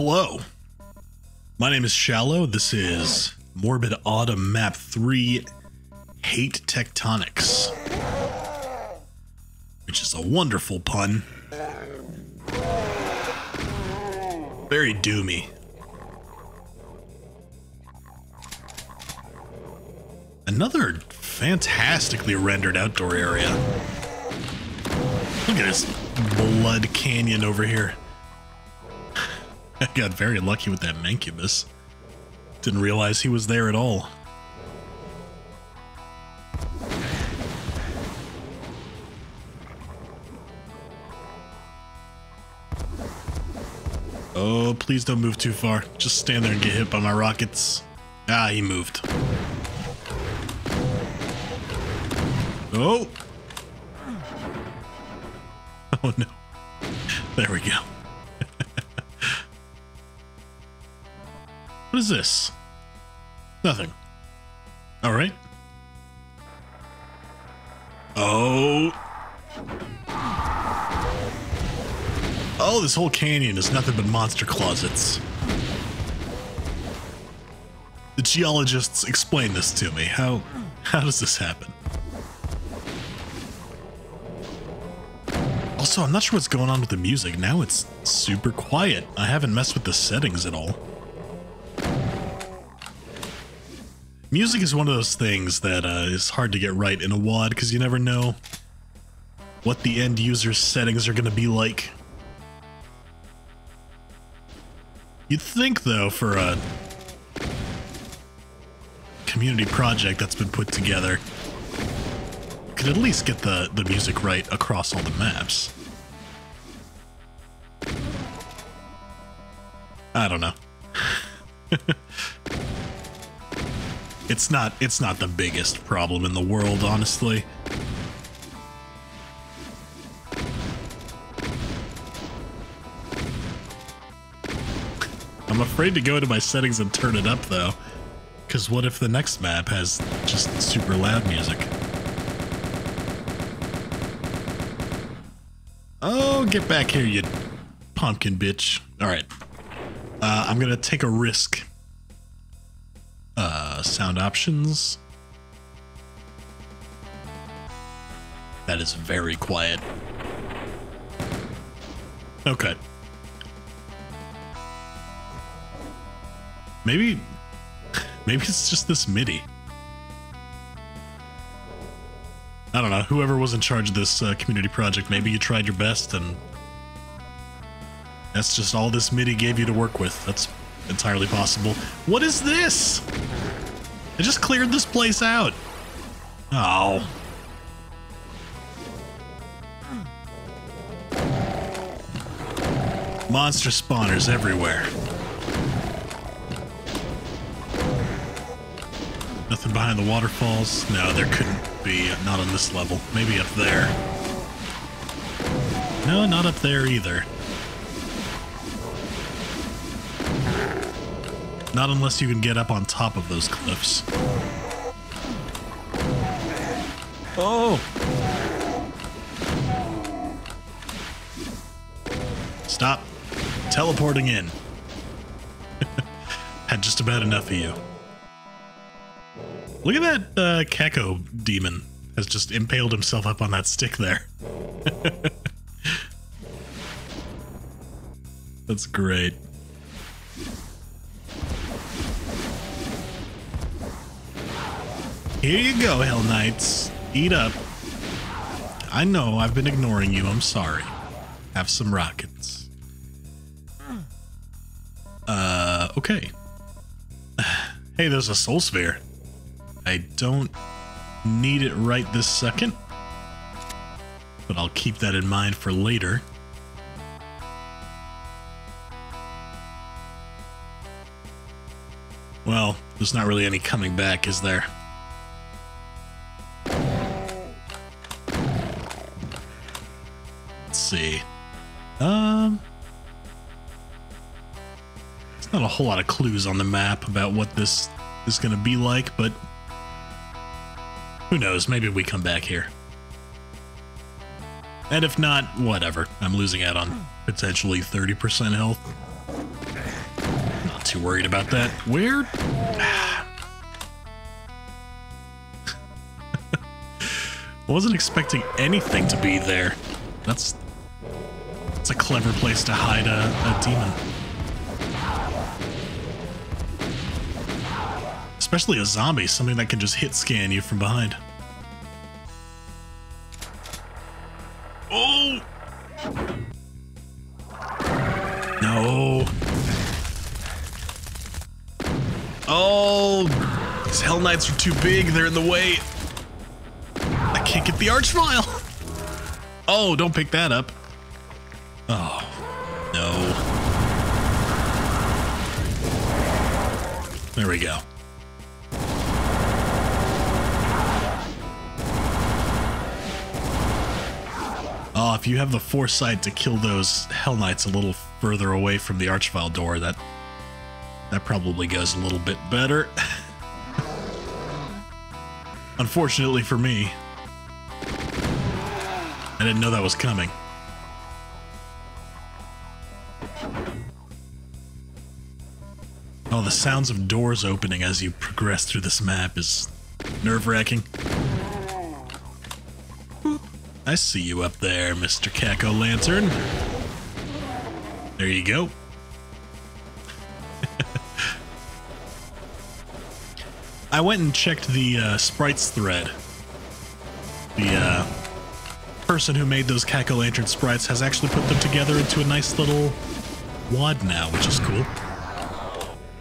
Hello. My name is Shallow. This is Morbid Autumn Map 3 Hate Tectonics. Which is a wonderful pun. Very doomy. Another fantastically rendered outdoor area. Look at this blood canyon over here. I got very lucky with that Mancubus. Didn't realize he was there at all. Oh, please don't move too far. Just stand there and get hit by my rockets. Ah, he moved. Oh! Oh no. There we go. What is this? Nothing. Alright. Oh. Oh, this whole canyon is nothing but monster closets. The geologists explain this to me. How how does this happen? Also, I'm not sure what's going on with the music. Now it's super quiet. I haven't messed with the settings at all. Music is one of those things that uh, is hard to get right in a WAD because you never know what the end user's settings are going to be like. You'd think, though, for a community project that's been put together, could at least get the, the music right across all the maps. I don't know. it's not it's not the biggest problem in the world, honestly. I'm afraid to go into my settings and turn it up though. Cause what if the next map has just super loud music? Oh, get back here, you pumpkin bitch. Alright. Uh, I'm gonna take a risk. Uh, sound options. That is very quiet. Okay. Maybe, maybe it's just this MIDI. I don't know. Whoever was in charge of this uh, community project, maybe you tried your best and that's just all this MIDI gave you to work with. That's entirely possible. What is this? I just cleared this place out. Oh. Monster spawners everywhere. Nothing behind the waterfalls? No, there couldn't be. Not on this level. Maybe up there. No, not up there either. Not unless you can get up on top of those cliffs. Oh! Stop teleporting in. Had just about enough of you. Look at that uh, Caco demon has just impaled himself up on that stick there. That's great. Here you go, Hell Knights. Eat up. I know I've been ignoring you. I'm sorry. Have some rockets. Uh, okay. Hey, there's a soul sphere. I don't need it right this second, but I'll keep that in mind for later. Well, there's not really any coming back, is there? See. Um, there's not a whole lot of clues on the map about what this is going to be like, but who knows? Maybe we come back here. And if not, whatever. I'm losing out on potentially 30% health. Not too worried about that. Where? I wasn't expecting anything to be there. That's that's a clever place to hide a, a demon. Especially a zombie, something that can just hit scan you from behind. Oh! No. Oh! These Hell Knights are too big, they're in the way. I can't get the Archvile. Oh, don't pick that up. Oh, no. There we go. Oh, if you have the foresight to kill those Hell Knights a little further away from the Archvile door, that that probably goes a little bit better. Unfortunately for me, I didn't know that was coming. Oh, the sounds of doors opening as you progress through this map is nerve-wracking. I see you up there, Mr. Caco Lantern. There you go. I went and checked the uh, sprites thread. The uh, person who made those Caco Lantern sprites has actually put them together into a nice little wad now, which is cool.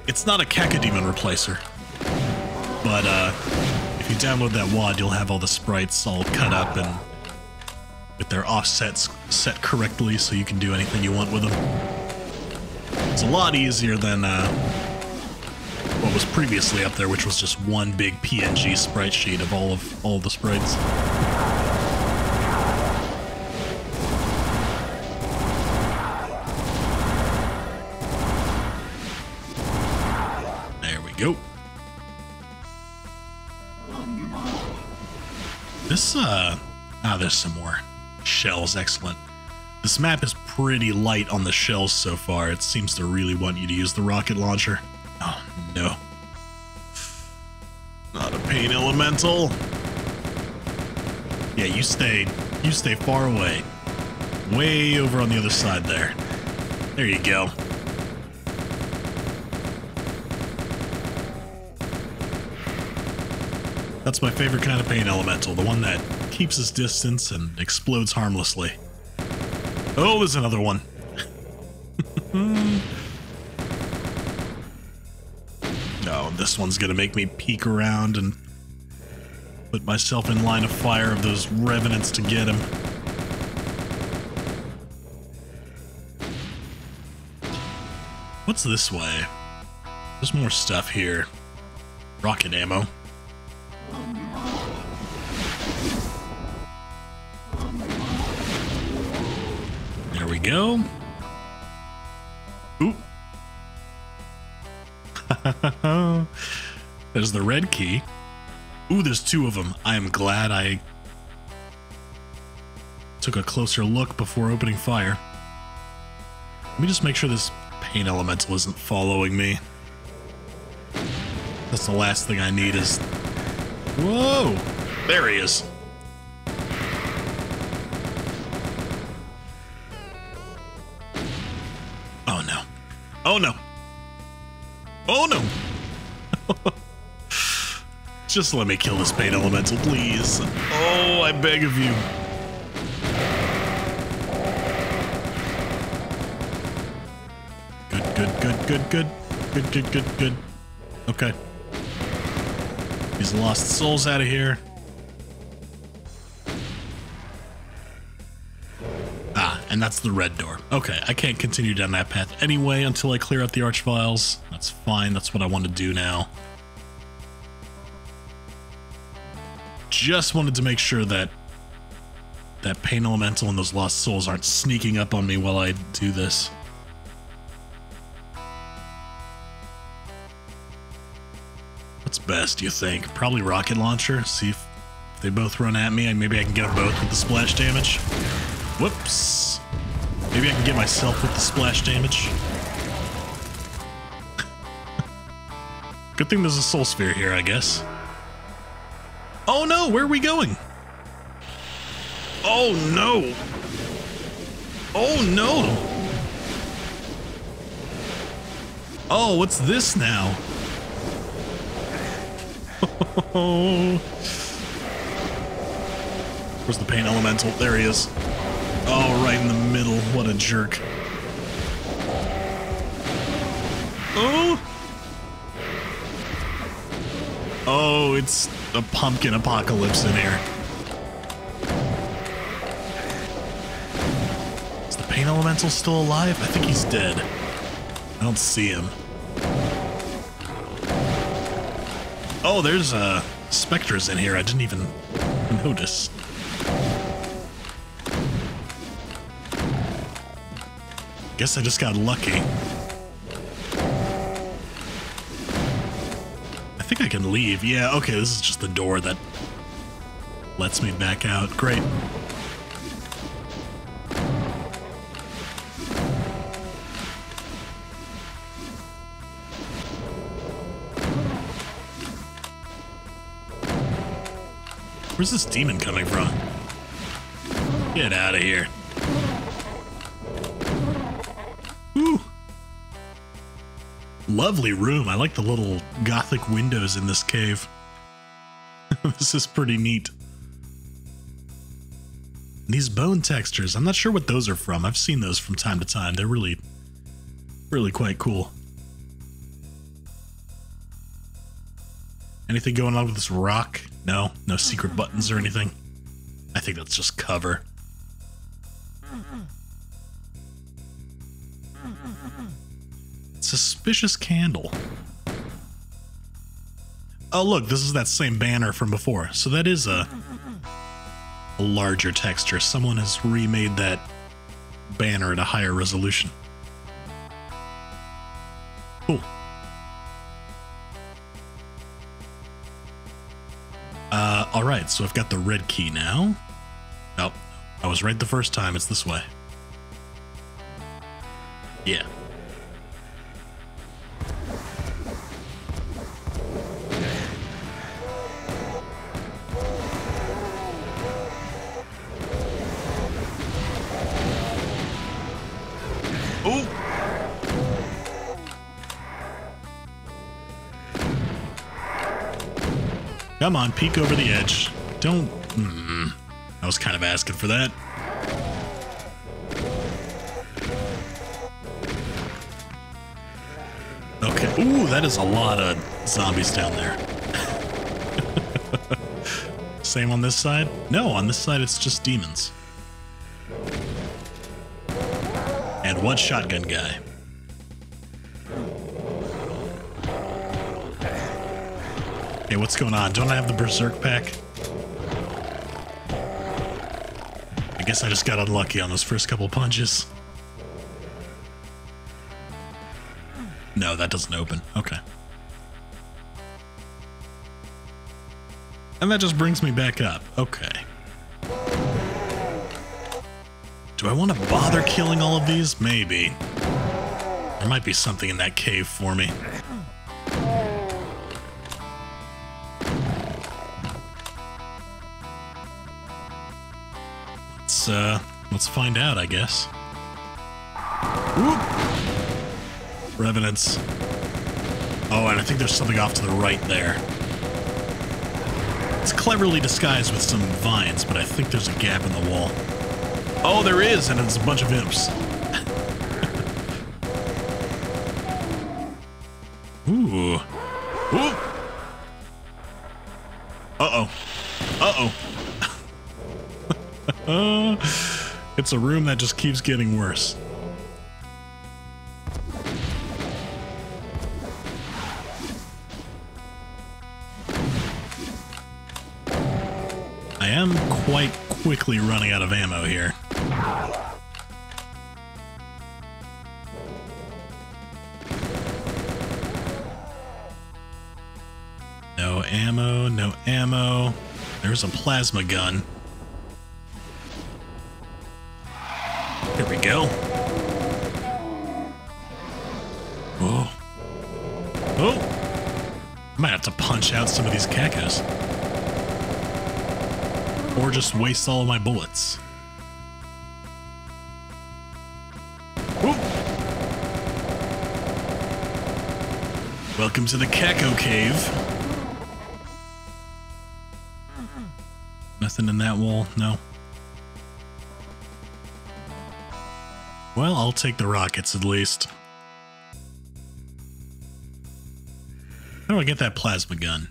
It's not a Cacodemon replacer, but uh, if you download that wad, you'll have all the sprites all cut up and with their offsets set correctly so you can do anything you want with them. It's a lot easier than uh, what was previously up there, which was just one big PNG sprite sheet of all of all of the sprites. Uh, ah, there's some more shells. Excellent. This map is pretty light on the shells so far. It seems to really want you to use the rocket launcher. Oh, no. Not a pain elemental. Yeah, you stay, you stay far away. Way over on the other side there. There you go. That's my favorite kind of pain elemental, the one that keeps his distance and explodes harmlessly. Oh, there's another one. oh, this one's gonna make me peek around and put myself in line of fire of those revenants to get him. What's this way? There's more stuff here. Rocket ammo. Go. Ooh. there's the red key. Ooh, there's two of them. I am glad I took a closer look before opening fire. Let me just make sure this pain elemental isn't following me. That's the last thing I need is... Whoa! There he is. Oh no. Oh no! Just let me kill this pain elemental, please. Oh, I beg of you. Good, good, good, good, good. Good, good, good, good. Okay. These lost souls out of here. And that's the red door. Okay, I can't continue down that path anyway until I clear out the arch archviles. That's fine, that's what I want to do now. Just wanted to make sure that that pain elemental and those lost souls aren't sneaking up on me while I do this. What's best, you think? Probably rocket launcher. See if they both run at me. Maybe I can get them both with the splash damage. Whoops. Maybe I can get myself with the splash damage. Good thing there's a soul sphere here, I guess. Oh no, where are we going? Oh no! Oh no! Oh, what's this now? Where's the pain elemental? There he is. Oh, right in the middle. What a jerk. Oh! Oh, it's a pumpkin apocalypse in here. Is the pain elemental still alive? I think he's dead. I don't see him. Oh, there's uh, specters in here. I didn't even notice. Guess I just got lucky. I think I can leave. Yeah, okay, this is just the door that lets me back out. Great. Where's this demon coming from? Get out of here. Lovely room. I like the little gothic windows in this cave. this is pretty neat. These bone textures, I'm not sure what those are from. I've seen those from time to time. They're really, really quite cool. Anything going on with this rock? No, no secret buttons or anything. I think that's just cover. Suspicious candle. Oh look, this is that same banner from before. So that is a, a larger texture. Someone has remade that banner at a higher resolution. Cool. Uh, alright, so I've got the red key now. Nope, I was right the first time, it's this way. Yeah. Come on, peek over the edge. Don't... Mm, I was kind of asking for that. Okay. Ooh, that is a lot of zombies down there. Same on this side? No, on this side it's just demons. And one shotgun guy. Hey, what's going on? Don't I have the Berserk pack? I guess I just got unlucky on those first couple punches. No, that doesn't open. Okay. And that just brings me back up. Okay. Do I want to bother killing all of these? Maybe. There might be something in that cave for me. Let's, uh, let's find out, I guess. Whoop! Revenants. Oh, and I think there's something off to the right there. It's cleverly disguised with some vines, but I think there's a gap in the wall. Oh, there is, and it's a bunch of imps. It's a room that just keeps getting worse. I am quite quickly running out of ammo here. No ammo, no ammo. There's a plasma gun. These cacos. Or just waste all of my bullets. Welcome to the Caco Cave. Nothing in that wall, no. Well, I'll take the rockets at least. How do I get that plasma gun?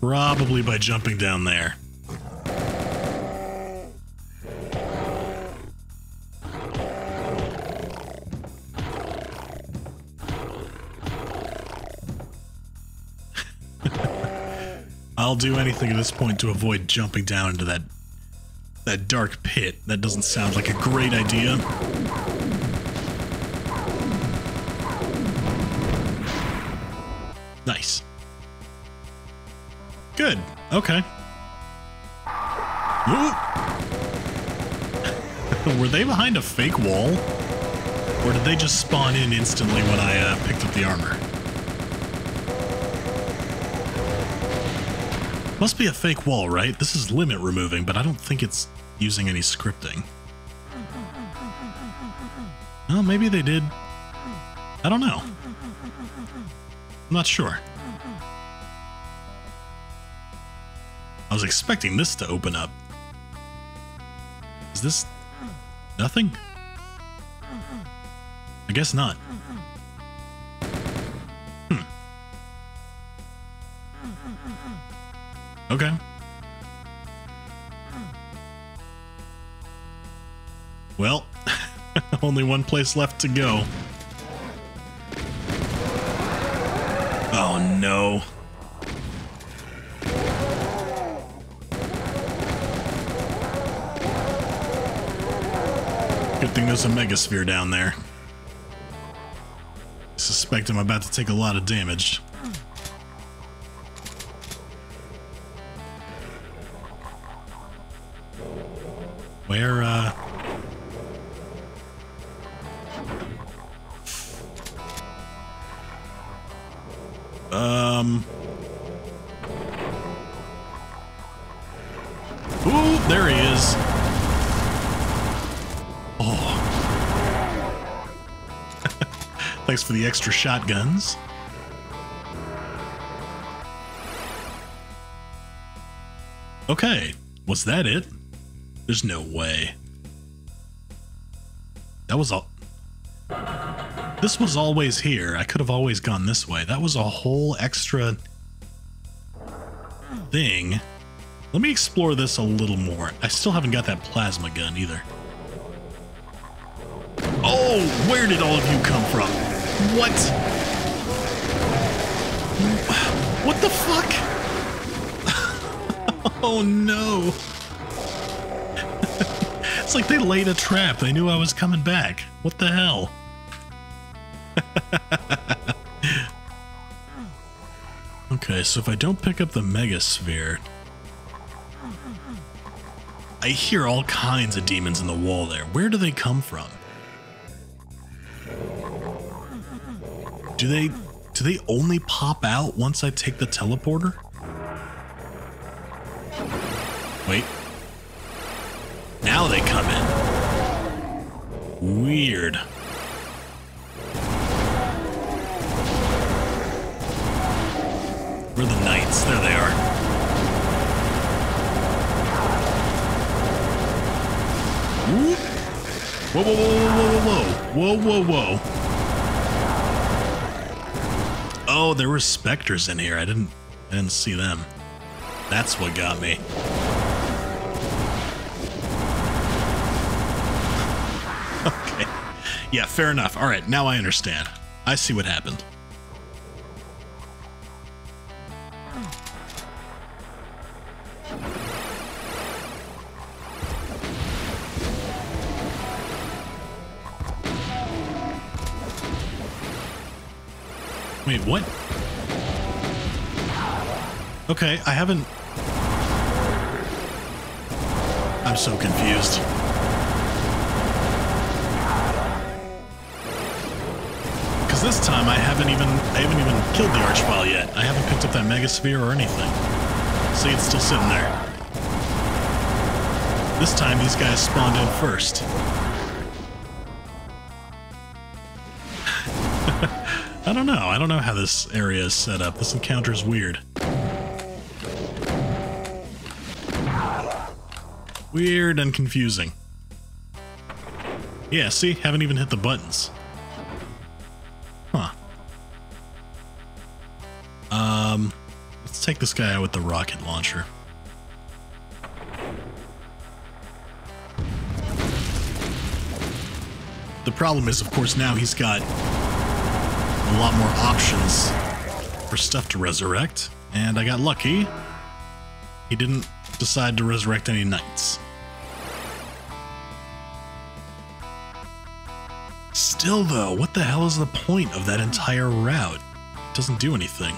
Probably by jumping down there. I'll do anything at this point to avoid jumping down into that that dark pit. That doesn't sound like a great idea. Nice. Good. Okay. Were they behind a fake wall? Or did they just spawn in instantly when I uh, picked up the armor? Must be a fake wall, right? This is limit removing, but I don't think it's using any scripting. Well, maybe they did. I don't know. I'm not sure. Was expecting this to open up. Is this nothing? I guess not. Hmm. Okay. Well, only one place left to go. Oh no. There's a megasphere down there. I suspect I'm about to take a lot of damage. Where, uh... Um... Thanks for the extra shotguns. Okay, was that it? There's no way. That was all. This was always here. I could have always gone this way. That was a whole extra thing. Let me explore this a little more. I still haven't got that plasma gun either. Oh, where did all of you come from? What? What the fuck? oh no. it's like they laid a trap. They knew I was coming back. What the hell? okay, so if I don't pick up the Megasphere... I hear all kinds of demons in the wall there. Where do they come from? Do they do they only pop out once I take the teleporter? Wait. Now they come in. Weird. Where the knights? There they are. Whoop. Whoa, whoa, whoa, whoa, whoa, whoa, whoa, whoa, whoa. Oh, there were specters in here. I didn't, I didn't see them. That's what got me. okay. Yeah, fair enough. All right, now I understand. I see what happened. What? Okay, I haven't... I'm so confused. Because this time I haven't even I haven't even killed the Archvile yet. I haven't picked up that Megasphere or anything. See, it's still sitting there. This time these guys spawned in first. I don't know. I don't know how this area is set up. This encounter is weird. Weird and confusing. Yeah, see? Haven't even hit the buttons. Huh. Um, let's take this guy out with the rocket launcher. The problem is, of course, now he's got a lot more options for stuff to resurrect, and I got lucky. He didn't decide to resurrect any knights. Still, though, what the hell is the point of that entire route? It doesn't do anything.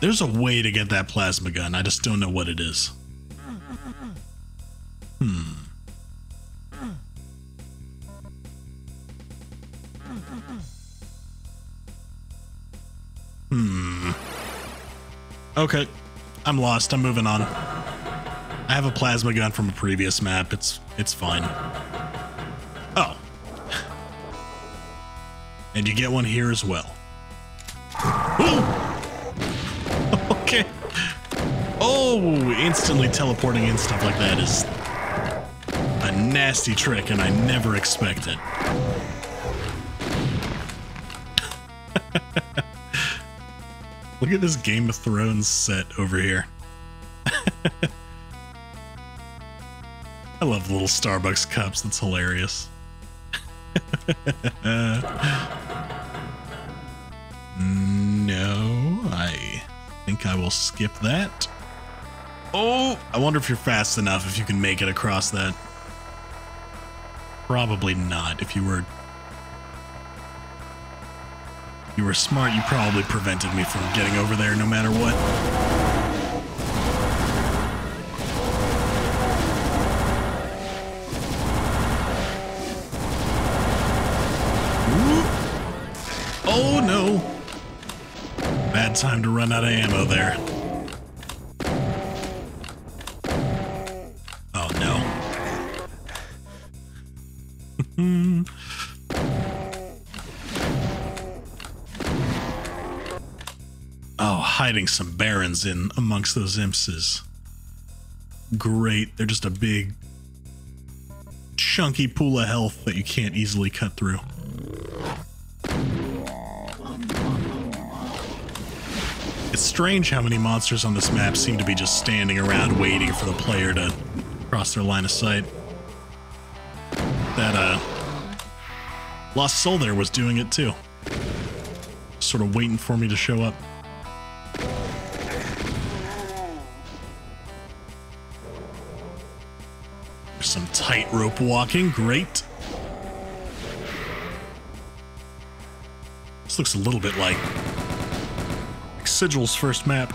There's a way to get that plasma gun, I just don't know what it is. Hmm. Okay. I'm lost. I'm moving on. I have a plasma gun from a previous map. It's it's fine. Oh. And you get one here as well. okay. Oh, instantly teleporting in stuff like that is a nasty trick and I never expect Look at this Game of Thrones set over here. I love little Starbucks cups. That's hilarious. no, I think I will skip that. Oh, I wonder if you're fast enough if you can make it across that. Probably not. If you were you were smart, you probably prevented me from getting over there no matter what. Oh no! Bad time to run out of ammo there. Hiding some barons in amongst those imps great. They're just a big, chunky pool of health that you can't easily cut through. It's strange how many monsters on this map seem to be just standing around waiting for the player to cross their line of sight. That, uh, Lost Soul there was doing it too. Sort of waiting for me to show up. Some tightrope walking, great. This looks a little bit like Sigil's first map.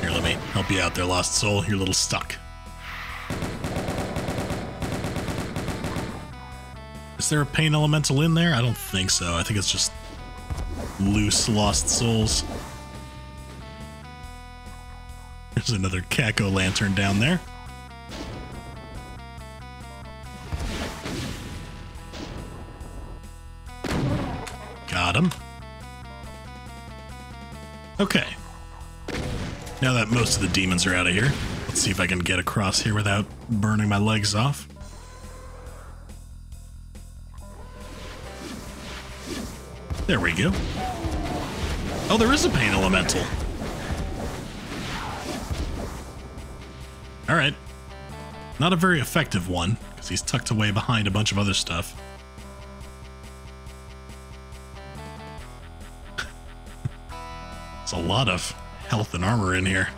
Here, let me help you out there, Lost Soul. You're a little stuck. Is there a pain elemental in there? I don't think so. I think it's just loose Lost Souls. There's another Caco lantern down there. Got him. Okay. Now that most of the demons are out of here, let's see if I can get across here without burning my legs off. There we go. Oh, there is a pain elemental. All right. Not a very effective one, because he's tucked away behind a bunch of other stuff. There's a lot of health and armor in here.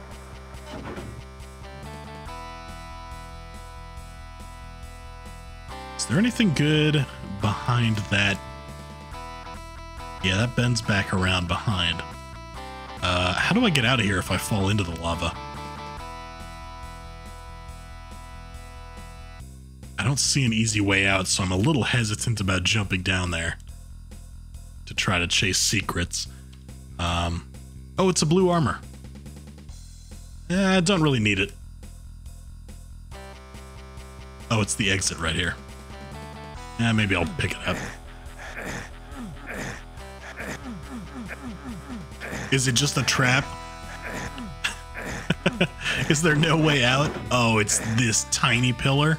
Is there anything good behind that? Yeah, that bends back around behind. Uh, how do I get out of here if I fall into the lava? Don't see an easy way out, so I'm a little hesitant about jumping down there to try to chase secrets. Um, oh, it's a blue armor. I don't really need it. Oh, it's the exit right here. Yeah, maybe I'll pick it up. Is it just a trap? Is there no way out? Oh, it's this tiny pillar?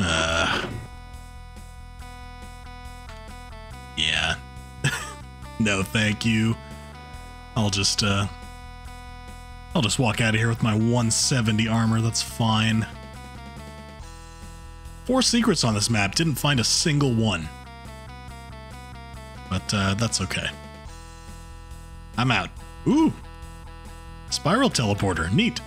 Uh. Yeah. no, thank you. I'll just, uh. I'll just walk out of here with my 170 armor. That's fine. Four secrets on this map. Didn't find a single one. But, uh, that's okay. I'm out. Ooh! Spiral teleporter. Neat.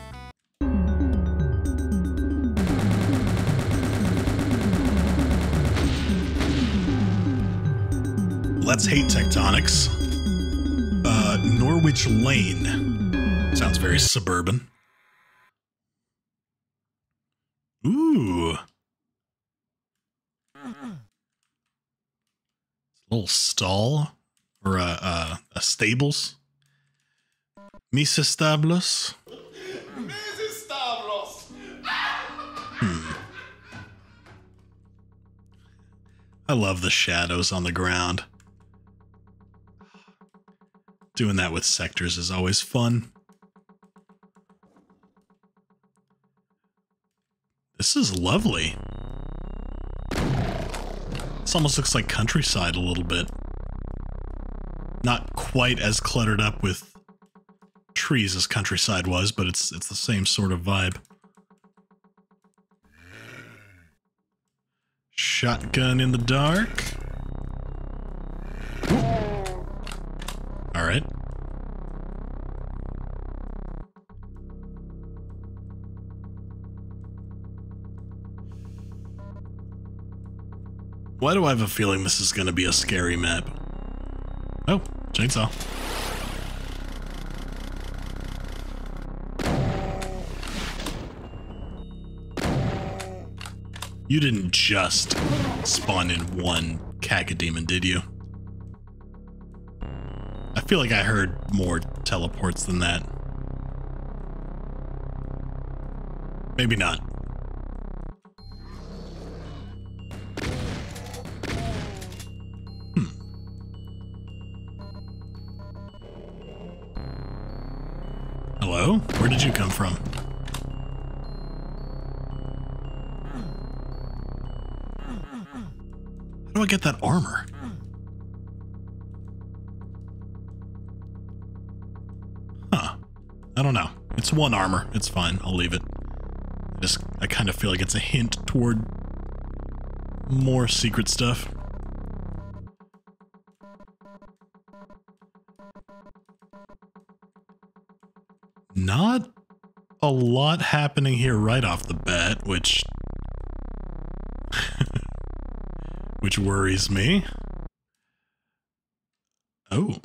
Let's hate tectonics. Uh, Norwich Lane. Sounds very suburban. Ooh. little stall or a, a, a stables. Mis establos. Hmm. I love the shadows on the ground. Doing that with sectors is always fun. This is lovely. This almost looks like countryside a little bit. Not quite as cluttered up with trees as countryside was, but it's it's the same sort of vibe. Shotgun in the dark. All right. Why do I have a feeling this is going to be a scary map? Oh, chainsaw. You didn't just spawn in one Cacodemon, did you? Feel like I heard more teleports than that. Maybe not. Hmm. Hello? Where did you come from? How do I get that armor? I don't know. It's one armor. It's fine. I'll leave it. I just, I kind of feel like it's a hint toward more secret stuff. Not a lot happening here right off the bat, which which worries me. Oh.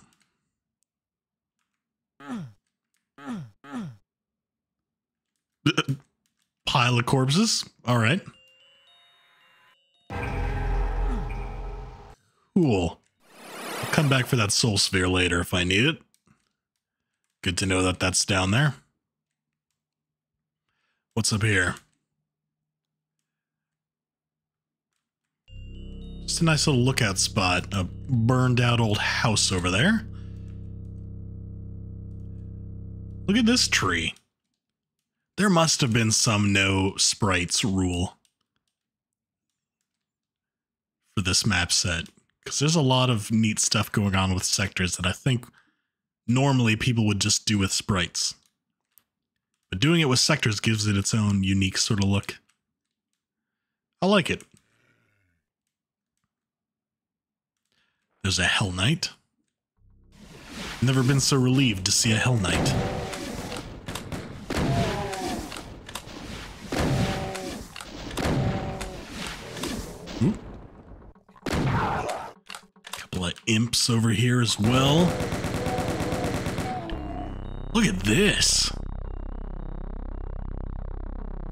Pile of corpses. All right. Cool. I'll come back for that soul sphere later if I need it. Good to know that that's down there. What's up here? Just a nice little lookout spot. A burned out old house over there. Look at this tree. There must have been some no sprites rule for this map set. Because there's a lot of neat stuff going on with sectors that I think normally people would just do with sprites. But doing it with sectors gives it its own unique sort of look. I like it. There's a Hell Knight. Never been so relieved to see a Hell Knight. imps over here as well. Look at this.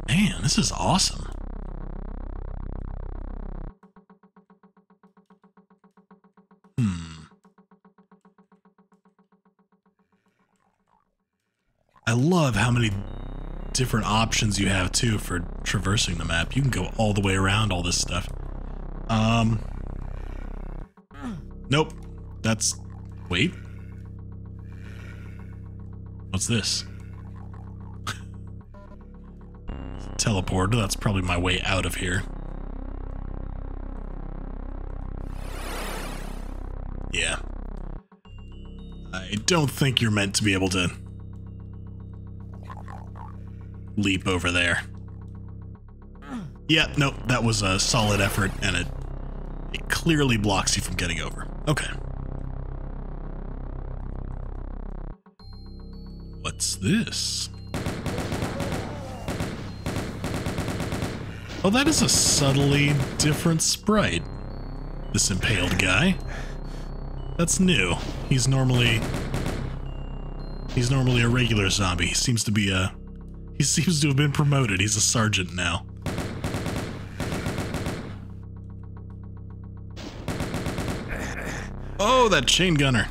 Man, this is awesome. Hmm. I love how many different options you have too for traversing the map. You can go all the way around all this stuff. Um, Nope. That's. Wait. What's this? Teleport. That's probably my way out of here. Yeah. I don't think you're meant to be able to leap over there. Yeah, nope, that was a solid effort, and it it clearly blocks you from getting over. Okay. What's this? Oh, that is a subtly different sprite. This impaled guy. That's new. He's normally... He's normally a regular zombie. He seems to be a... He seems to have been promoted. He's a sergeant now. Oh, that chain gunner.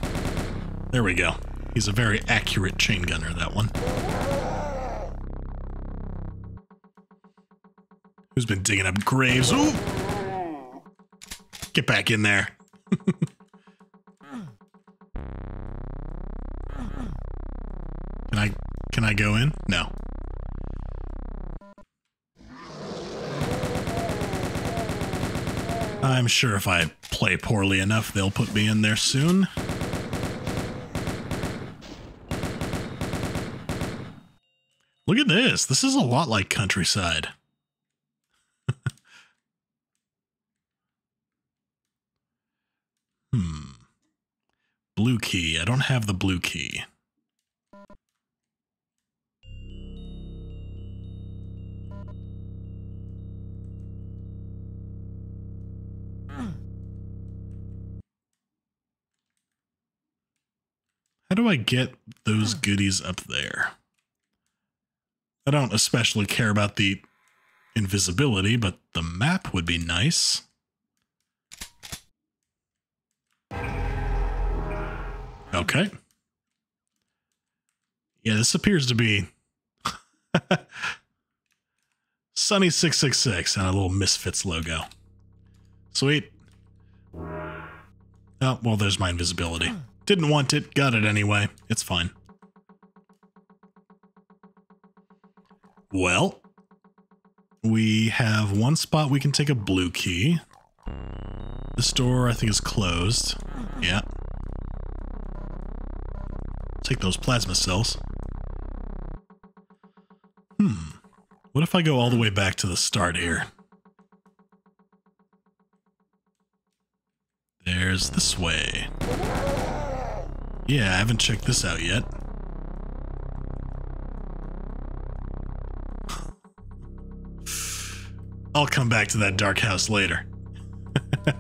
There we go. He's a very accurate chain gunner, that one. Who's been digging up graves? Ooh! Get back in there. can I can I go in? I'm sure if I play poorly enough, they'll put me in there soon. Look at this. This is a lot like countryside. hmm. Blue key. I don't have the blue key. How do I get those goodies up there? I don't especially care about the invisibility, but the map would be nice. Okay. Yeah, this appears to be Sunny 666 and a little Misfits logo. Sweet. Oh, well, there's my invisibility. Didn't want it, got it anyway. It's fine. Well, we have one spot we can take a blue key. The store, I think, is closed. Yeah. Take those plasma cells. Hmm. What if I go all the way back to the start here? There's this way. Yeah, I haven't checked this out yet. I'll come back to that dark house later.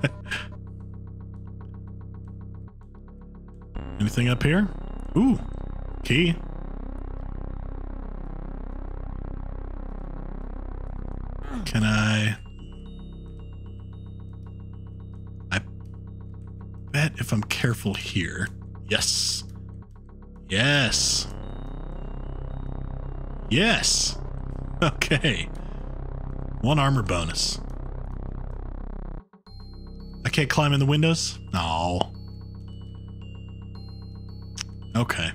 Anything up here? Ooh, key. Can I... I bet if I'm careful here... Yes. Yes. Yes. Okay. One armor bonus. I can't climb in the windows? No. Okay.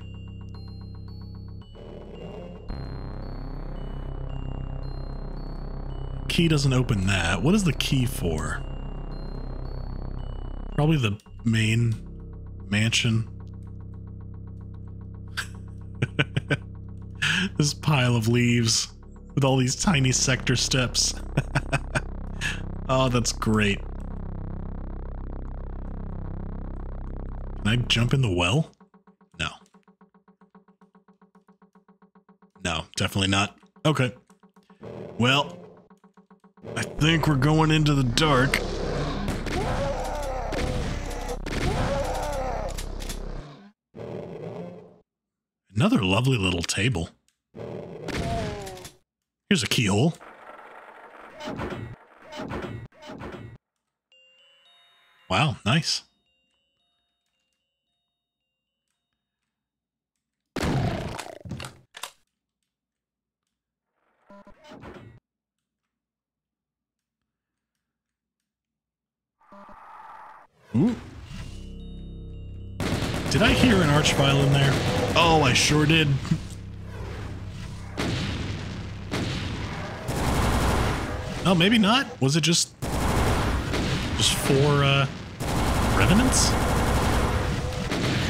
Key doesn't open that. What is the key for? Probably the main mansion. This pile of leaves with all these tiny sector steps. oh, that's great. Can I jump in the well? No. No, definitely not. Okay. Well, I think we're going into the dark. Another lovely little table. Here's a keyhole. Wow, nice. Ooh. Did I hear an archvile in there? Oh, I sure did. oh, maybe not. Was it just just four uh, revenants?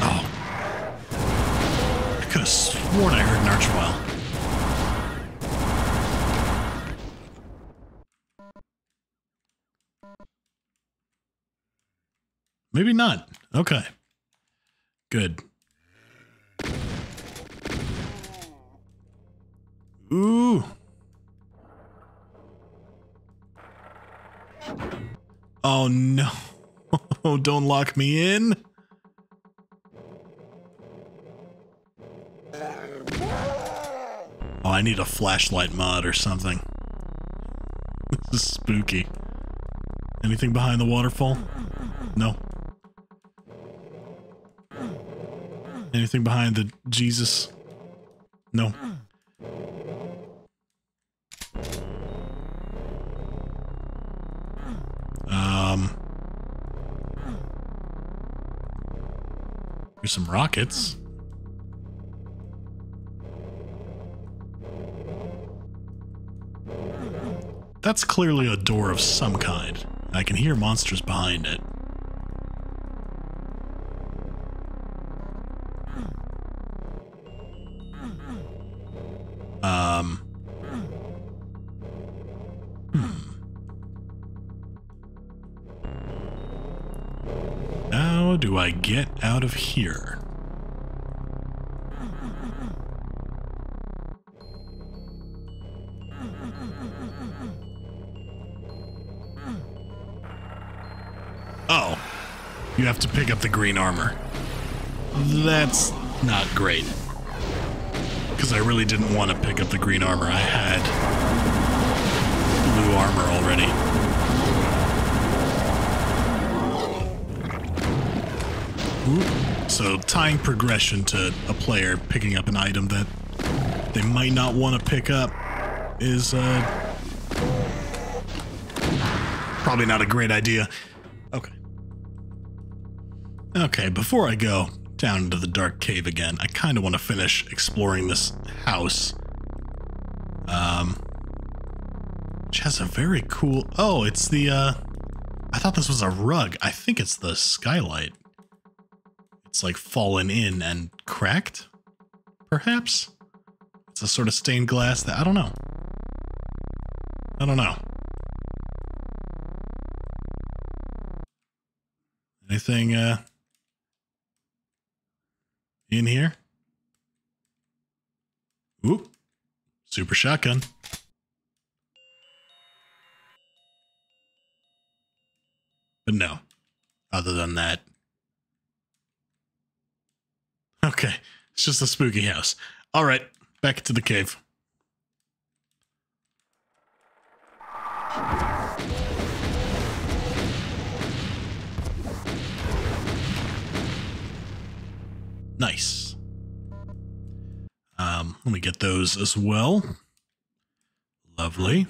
Oh, I could have sworn I heard an archvile. Maybe not. Okay. Good. Ooh. Oh no. Oh, Don't lock me in. Oh, I need a flashlight mod or something. This is spooky. Anything behind the waterfall? No. Anything behind the Jesus? No. Um. Here's some rockets. That's clearly a door of some kind. I can hear monsters behind it. I get out of here? Oh, you have to pick up the green armor. That's not great because I really didn't want to pick up the green armor. I had blue armor already. So tying progression to a player picking up an item that they might not want to pick up is uh, probably not a great idea. Okay. Okay, before I go, down into the dark cave again. I kind of want to finish exploring this house. Um, which has a very cool... Oh, it's the, uh... I thought this was a rug. I think it's the skylight. It's like fallen in and cracked, perhaps? It's a sort of stained glass that... I don't know. I don't know. Anything, uh in here. Ooh, super shotgun. But no, other than that. Okay, it's just a spooky house. All right, back to the cave. Nice. Um, let me get those as well. Lovely.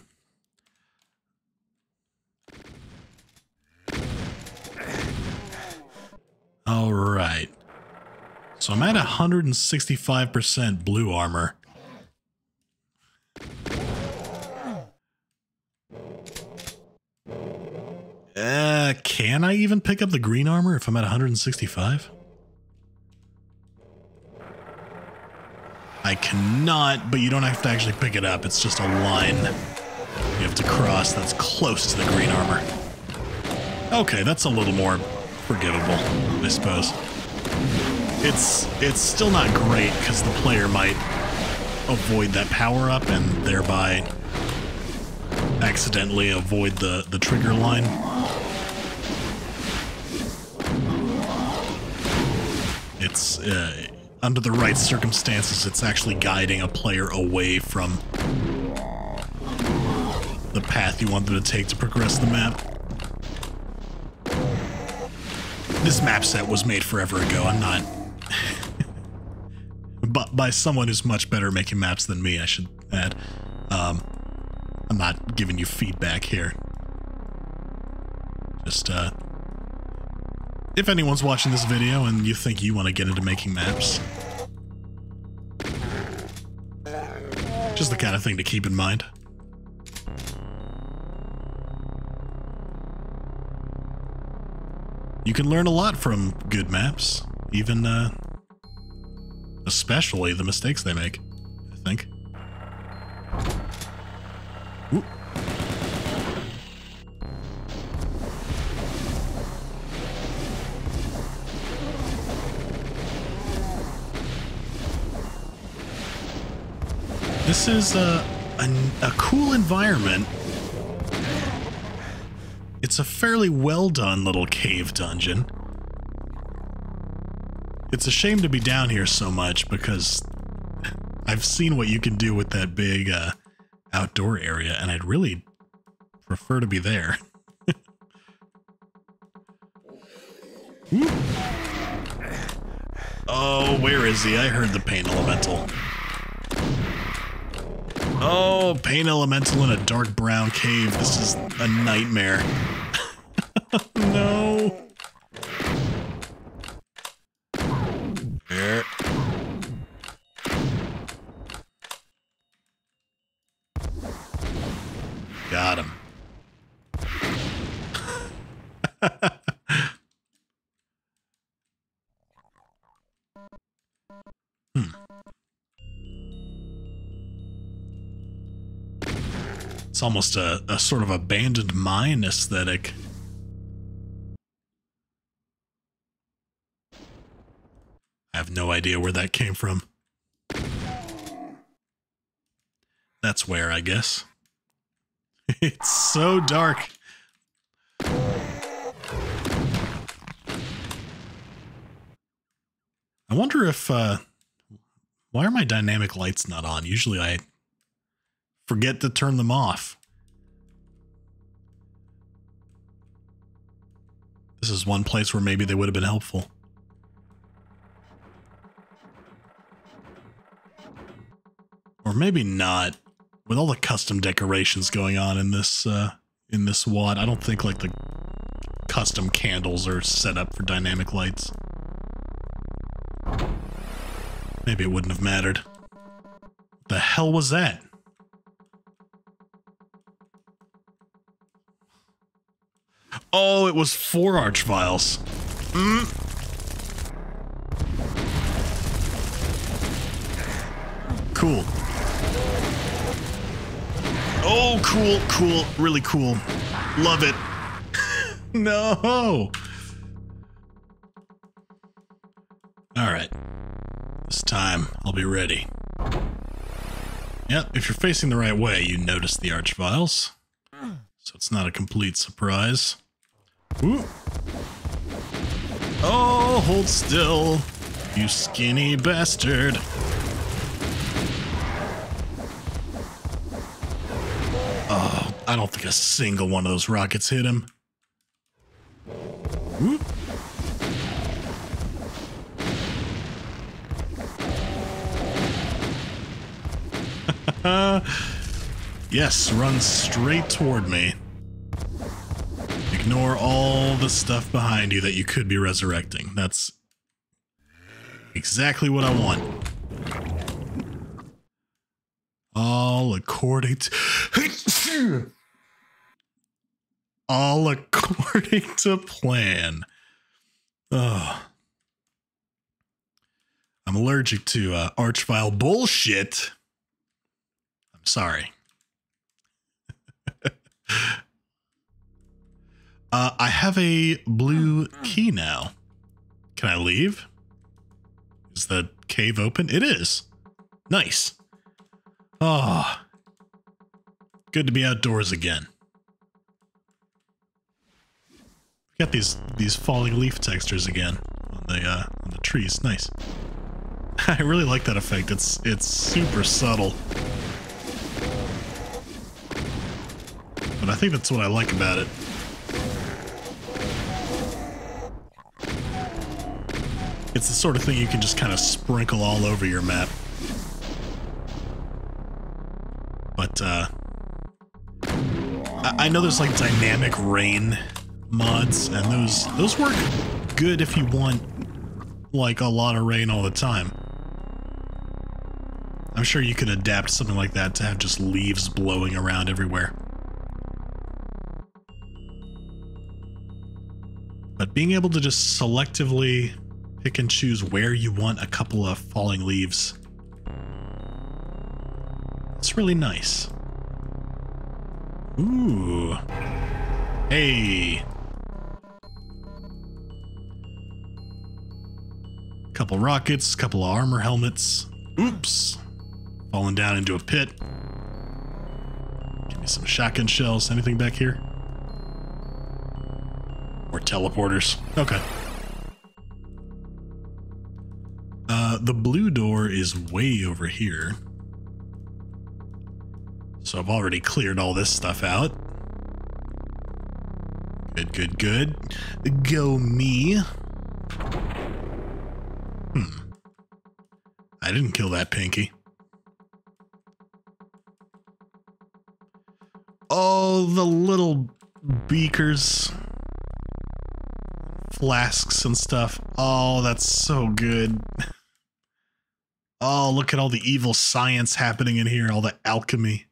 All right. So I'm at 165% blue armor. Uh, can I even pick up the green armor if I'm at 165? I cannot, but you don't have to actually pick it up. It's just a line you have to cross that's close to the green armor. Okay, that's a little more forgivable, I suppose. It's it's still not great because the player might avoid that power up and thereby accidentally avoid the, the trigger line. It's uh, under the right circumstances, it's actually guiding a player away from the path you want them to take to progress the map. This map set was made forever ago. I'm not... but by someone who's much better at making maps than me, I should add. Um, I'm not giving you feedback here. Just, uh, if anyone's watching this video and you think you want to get into making maps, just the kind of thing to keep in mind. You can learn a lot from good maps, even, uh, especially the mistakes they make, I think. This is a, a, a cool environment. It's a fairly well done little cave dungeon. It's a shame to be down here so much because I've seen what you can do with that big uh, outdoor area, and I'd really prefer to be there. oh, where is he? I heard the pain elemental. Oh, pain elemental in a dark brown cave. This is a nightmare. no. Hmm. It's almost a, a sort of abandoned mine aesthetic. I have no idea where that came from. That's where, I guess. it's so dark. I wonder if, uh, why are my dynamic lights not on? Usually I forget to turn them off. This is one place where maybe they would have been helpful. Or maybe not. With all the custom decorations going on in this uh, in this WAD, I don't think like the custom candles are set up for dynamic lights. Maybe it wouldn't have mattered. The hell was that? Oh, it was four archviles. Mm. Cool. Oh, cool, cool, really cool. Love it. no. All right. This time, I'll be ready. Yep, if you're facing the right way, you notice the archviles. So it's not a complete surprise. Ooh. Oh, hold still, you skinny bastard. Oh, I don't think a single one of those rockets hit him. Ooh. Yes, run straight toward me. Ignore all the stuff behind you that you could be resurrecting. That's exactly what I want. All according to... all according to plan. Oh. I'm allergic to uh, archvile bullshit. I'm sorry. Uh, I have a blue key now. Can I leave? Is the cave open? It is. Nice. Ah. Oh, good to be outdoors again. Got these these falling leaf textures again on the uh, on the trees. Nice. I really like that effect. It's it's super subtle. But I think that's what I like about it. It's the sort of thing you can just kind of sprinkle all over your map. but uh, I, I know there's like dynamic rain mods, and those those work good if you want like a lot of rain all the time. I'm sure you could adapt something like that to have just leaves blowing around everywhere. Being able to just selectively pick and choose where you want a couple of falling leaves, it's really nice. Ooh. Hey. Couple rockets, couple of armor helmets. Oops. Falling down into a pit. Give me some shotgun shells. Anything back here? Or teleporters. Okay. Uh, the blue door is way over here. So I've already cleared all this stuff out. Good, good, good. Go me. Hmm. I didn't kill that pinky. Oh, the little beakers. Flasks and stuff. Oh, that's so good. Oh, look at all the evil science happening in here, all the alchemy.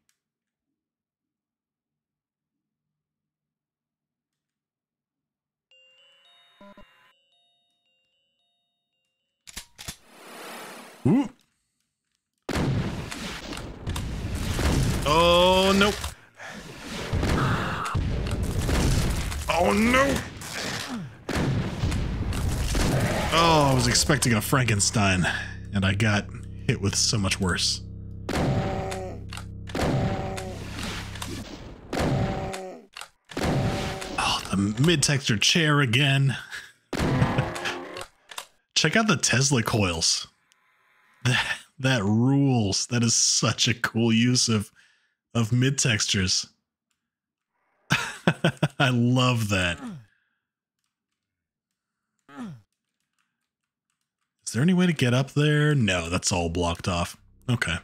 Ooh. Oh, nope. Oh, no. Oh, I was expecting a Frankenstein, and I got hit with so much worse. Oh, the mid-texture chair again. Check out the Tesla coils. That, that rules. That is such a cool use of, of mid-textures. I love that. There any way to get up there? No, that's all blocked off. Okay.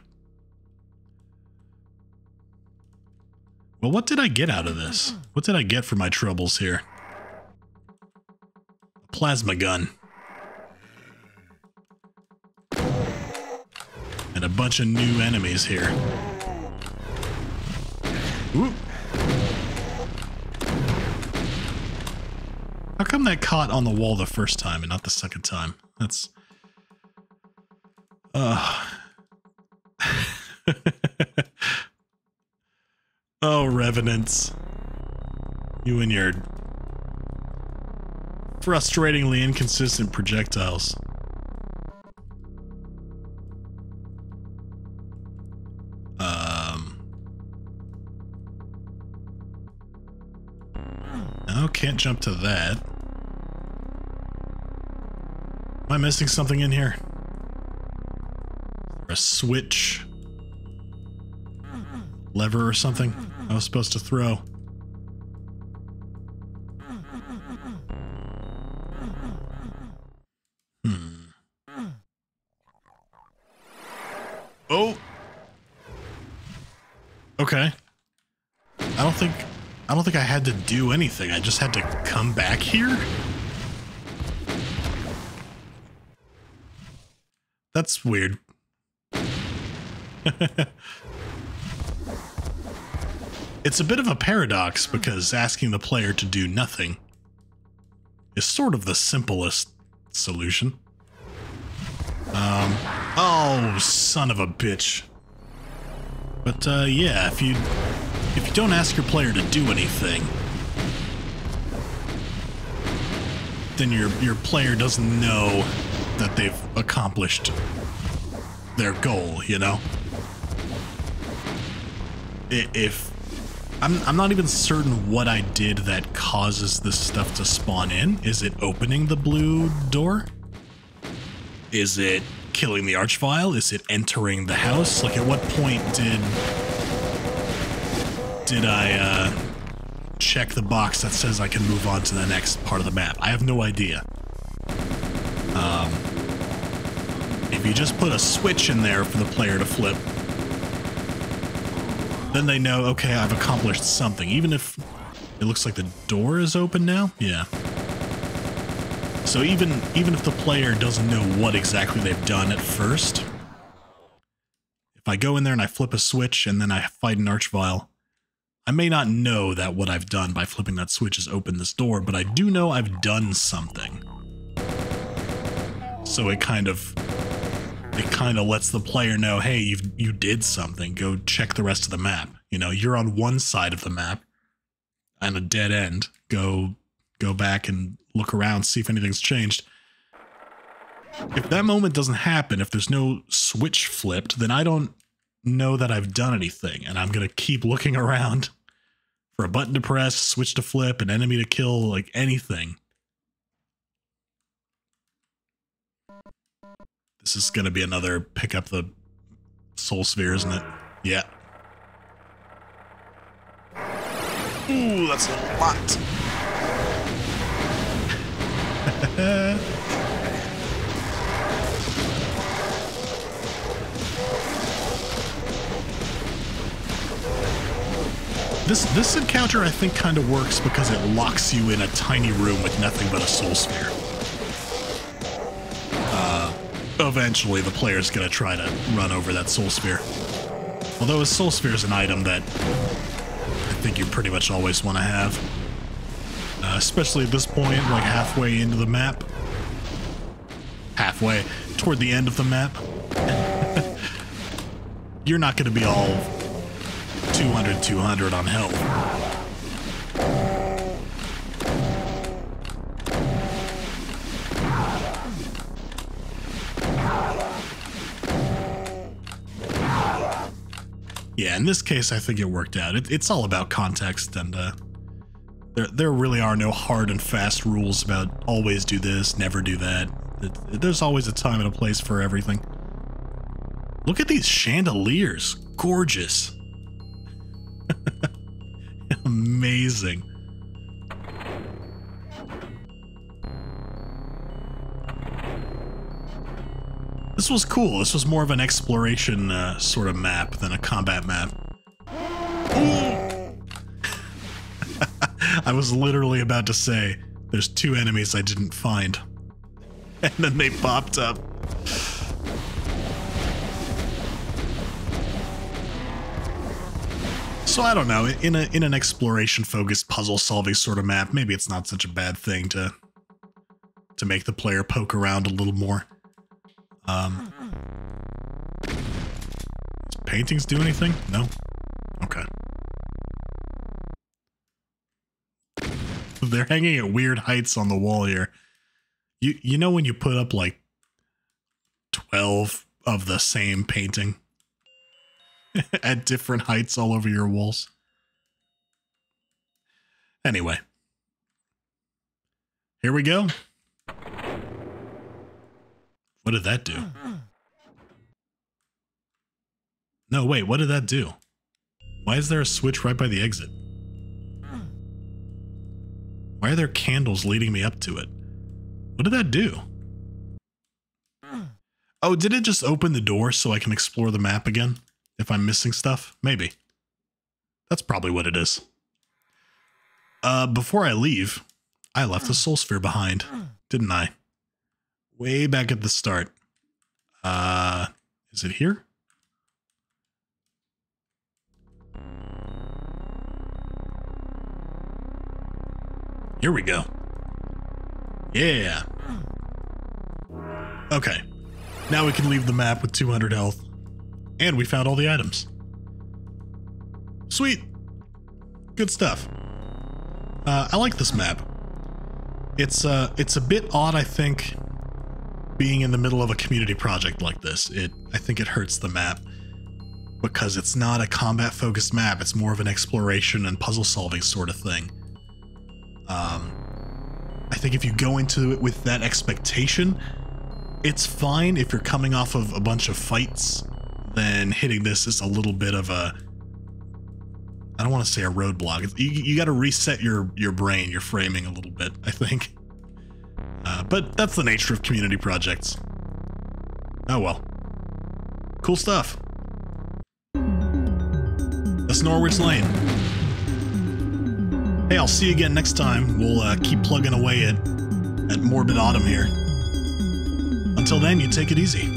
Well, what did I get out of this? What did I get for my troubles here? A plasma gun. And a bunch of new enemies here. Ooh. How come that caught on the wall the first time and not the second time? That's... Uh. oh, Revenants. You and your frustratingly inconsistent projectiles. Um. Oh, can't jump to that. Am I missing something in here? A switch lever or something I was supposed to throw. Hmm. Oh. Okay. I don't think I don't think I had to do anything. I just had to come back here. That's weird. it's a bit of a paradox because asking the player to do nothing is sort of the simplest solution. Um, oh, son of a bitch. But, uh, yeah, if you, if you don't ask your player to do anything, then your, your player doesn't know that they've accomplished their goal, you know? If I'm, I'm not even certain what I did that causes this stuff to spawn in. Is it opening the blue door? Is it killing the archvile? Is it entering the house? Like at what point did did I uh, check the box that says I can move on to the next part of the map? I have no idea. Um, if you just put a switch in there for the player to flip, then they know, okay, I've accomplished something. Even if it looks like the door is open now. Yeah. So even even if the player doesn't know what exactly they've done at first, if I go in there and I flip a switch and then I fight an Archvile, I may not know that what I've done by flipping that switch is open this door, but I do know I've done something. So it kind of it kind of lets the player know, hey, you you did something. Go check the rest of the map. You know, you're on one side of the map and a dead end. Go go back and look around, see if anything's changed. If that moment doesn't happen, if there's no switch flipped, then I don't know that I've done anything, and I'm gonna keep looking around for a button to press, switch to flip, an enemy to kill, like anything. This is gonna be another pick up the soul sphere, isn't it? Yeah. Ooh, that's a lot. This this encounter I think kind of works because it locks you in a tiny room with nothing but a soul sphere. Eventually the player's gonna try to run over that soul sphere. Although a soul sphere is an item that I think you pretty much always want to have. Uh, especially at this point, like halfway into the map. Halfway, toward the end of the map. You're not to be all 200, 200 on health. Yeah, in this case, I think it worked out. It, it's all about context, and uh, there, there really are no hard and fast rules about always do this, never do that. It, there's always a time and a place for everything. Look at these chandeliers. Gorgeous. Amazing. This was cool. This was more of an exploration uh, sort of map than a combat map. I was literally about to say, there's two enemies I didn't find. And then they popped up. So I don't know, in a in an exploration focused puzzle solving sort of map, maybe it's not such a bad thing to to make the player poke around a little more. Um paintings do anything? No? Okay. They're hanging at weird heights on the wall here. You you know when you put up like 12 of the same painting at different heights all over your walls? Anyway. Here we go. What did that do? Mm-hmm. No, wait, what did that do? Why is there a switch right by the exit? Mm-hmm. Why are there candles leading me up to it? What did that do? Mm-hmm. Oh, did it just open the door so I can explore the map again? If I'm missing stuff? Maybe. That's probably what it is. Uh, before I leave, I left the soul sphere behind, didn't I? Way back at the start. Uh, is it here? Here we go. Yeah. Okay. Now we can leave the map with 200 health. And we found all the items. Sweet. Good stuff. Uh, I like this map. It's uh, it's a bit odd, I think, being in the middle of a community project like this. It, I think it hurts the map because it's not a combat-focused map. It's more of an exploration and puzzle-solving sort of thing. Um, I think if you go into it with that expectation, it's fine if you're coming off of a bunch of fights, then hitting this is a little bit of a I don't want to say a roadblock. You, you got to reset your your brain, your framing a little bit, I think. Uh, but that's the nature of community projects. Oh well. Cool stuff. That's Norwich Lane. Hey, I'll see you again next time. We'll uh, keep plugging away at, at Morbid Autumn here. Until then, you take it easy.